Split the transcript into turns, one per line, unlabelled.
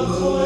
Oh,